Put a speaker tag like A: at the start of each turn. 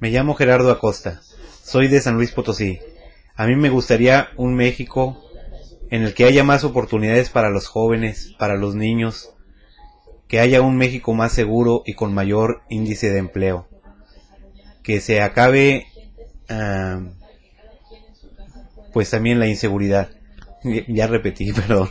A: Me llamo Gerardo Acosta. Soy de San Luis Potosí. A mí me gustaría un México en el que haya más oportunidades para los jóvenes, para los niños, que haya un México más seguro y con mayor índice de empleo, que se acabe ah, pues también la inseguridad. Ya repetí, perdón.